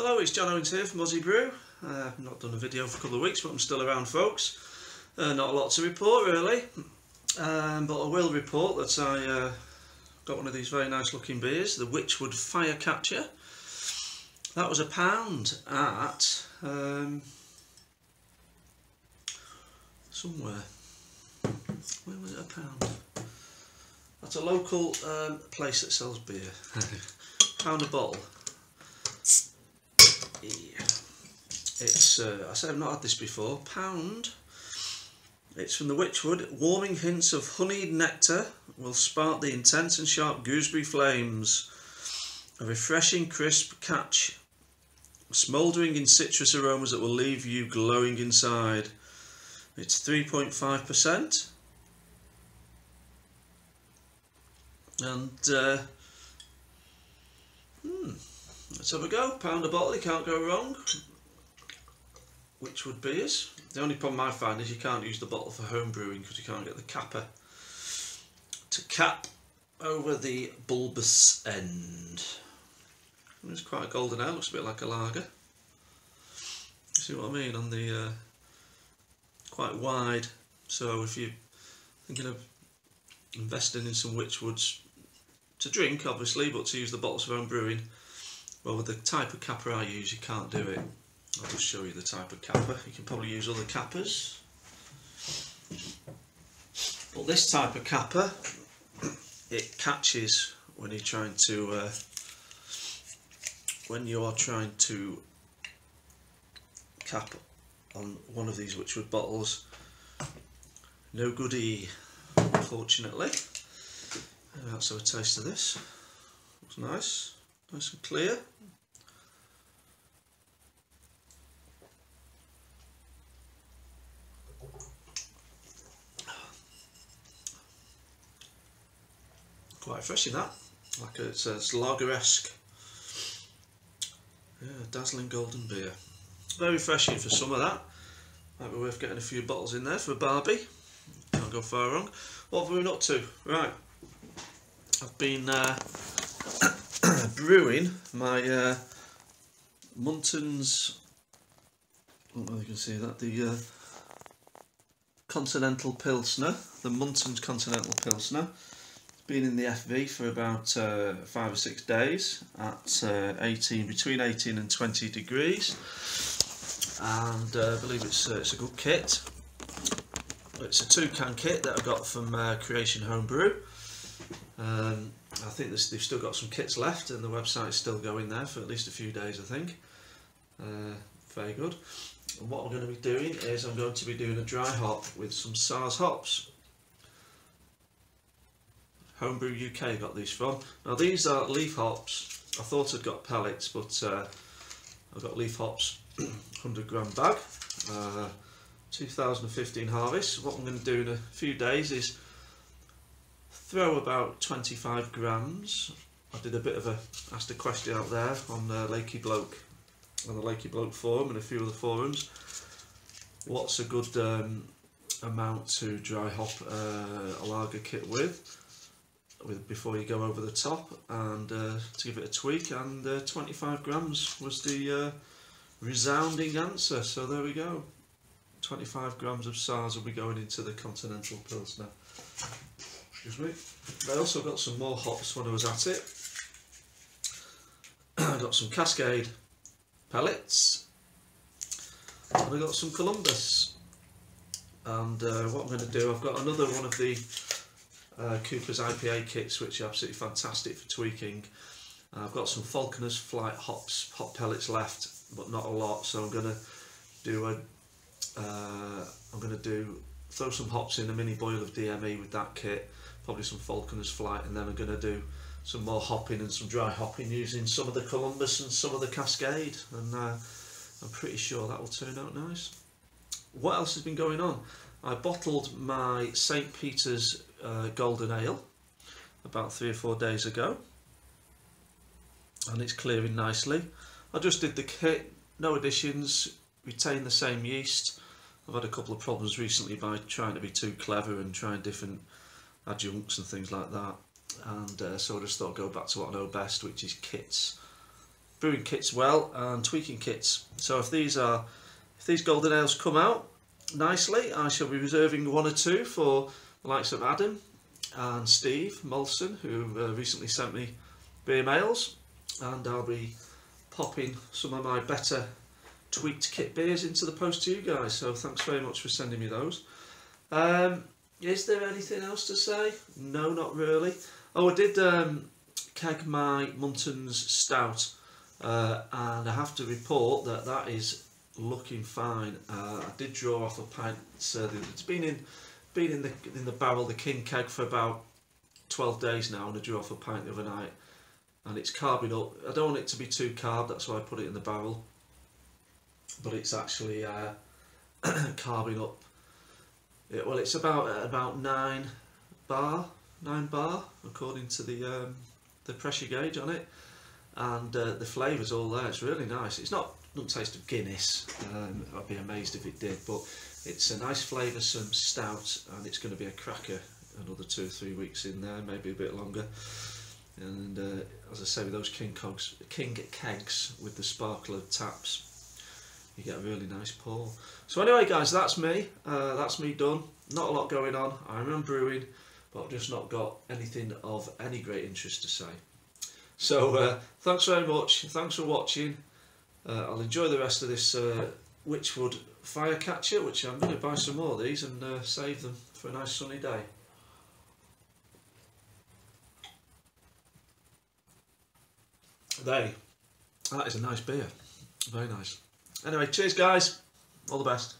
Hello, it's John Owens here from Ozzy Brew. Uh, I've not done a video for a couple of weeks, but I'm still around, folks. Uh, not a lot to report, really. Um, but I will report that I uh, got one of these very nice looking beers, the Wychwood Fire Firecatcher. That was a pound at um, somewhere. Where was it a pound? At a local um, place that sells beer. pound a bottle. Yeah. It's, uh, I say I've not had this before, pound. It's from the Wychwood. Warming hints of honeyed nectar will spark the intense and sharp gooseberry flames. A refreshing crisp catch, smouldering in citrus aromas that will leave you glowing inside. It's 3.5%. And uh, hmm, let's have a go. Pound a bottle, you can't go wrong. Wychwood beers. The only problem I find is you can't use the bottle for home brewing because you can't get the capper to cap over the bulbous end. It's quite a golden ale, looks a bit like a lager. You see what I mean on the uh, quite wide. So if you're thinking of investing in some Wychwoods to drink, obviously, but to use the bottles for home brewing, well, with the type of capper I use, you can't do it. I'll just show you the type of capper. You can probably use other cappers. But this type of capper, it catches when you're trying to, uh, when you are trying to cap on one of these Wychwood bottles. No goody, unfortunately. Let's have a taste of this. Looks nice, nice and clear. Quite refreshing that, like a, it's a lager-esque, yeah, dazzling golden beer. Very refreshing for some of that. Might be worth getting a few bottles in there for Barbie. Can't go far wrong. What have we been up to? Right, I've been uh, brewing my uh, Muntons. I don't know if you can see that. The uh, Continental Pilsner, the Muntons Continental Pilsner. Been in the FV for about uh, five or six days at uh, 18, between 18 and 20 degrees, and uh, I believe it's uh, it's a good kit. It's a two can kit that I got from uh, Creation Homebrew. Um, I think they've still got some kits left and the website's still going there for at least a few days I think. Uh, very good. And what I'm going to be doing is I'm going to be doing a dry hop with some Saaz hops. Homebrew UK got these from. Now these are leaf hops. I thought I'd got pellets but uh, I've got leaf hops 100 gram bag. Uh, 2015 harvest. What I'm going to do in a few days is throw about 25 grams. I did a bit of a asked a question out there on the Lakey Bloke on the Lakey Bloke forum and a few other forums. What's a good um, amount to dry hop uh, a lager kit with? With before you go over the top and uh, to give it a tweak and uh, 25 grams was the uh, resounding answer. So there we go. 25 grams of Saaz will be going into the Continental Pilsner. Excuse me. I also got some more hops when I was at it. I got some Cascade pellets. And I got some Columbus. And uh, what I'm going to do, I've got another one of the uh, Cooper's IPA kits which are absolutely fantastic for tweaking. Uh, I've got some Falconer's Flight hops, hop pellets left but not a lot so I'm going to do a uh, I'm to do throw some hops in a mini boil of DME with that kit probably some Falconer's Flight and then I'm going to do some more hopping and some dry hopping using some of the Columbus and some of the Cascade and uh, I'm pretty sure that will turn out nice. What else has been going on? I bottled my St Peter's uh, Golden Ale about three or four days ago and it's clearing nicely. I just did the kit, no additions, retain the same yeast. I've had a couple of problems recently by trying to be too clever and trying different adjuncts and things like that and uh, so I just thought I'd go back to what I know best which is kits brewing kits well and tweaking kits. So if these are if these golden ales come out nicely, I shall be reserving one or two for the likes of Adam and Steve Molson, who uh, recently sent me beer mails, and I'll be popping some of my better tweaked kit beers into the post to you guys. So thanks very much for sending me those. Um, is there anything else to say? No, not really. Oh, I did um, keg my Muntons Stout, uh, and I have to report that that is looking fine. Uh, I did draw off a pint. So it's been in been in the in the barrel, the King keg, for about 12 days now, and I drew off a pint the other night, and it's carbing up. I don't want it to be too carb, that's why I put it in the barrel. But it's actually uh, carbing up. It, well, it's about about nine bar, nine bar, according to the um, the pressure gauge on it, and uh, the flavour's all there. It's really nice. It's not doesn't taste of Guinness. Um, I'd be amazed if it did, but it's a nice flavoursome stout, and it's going to be a cracker. Another two or three weeks in there, maybe a bit longer. And uh, as I say, with those King Cogs, King kegs with the sparkler taps, you get a really nice pour. So anyway, guys, that's me. Uh, that's me done. Not a lot going on. I am brewing, but I've just not got anything of any great interest to say. So uh, thanks very much. Thanks for watching. Uh, I'll enjoy the rest of this uh, Wychwood fire catcher, which I'm going to buy some more of these and uh, save them for a nice sunny day. They, that is a nice beer. Very nice. Anyway, cheers guys. All the best.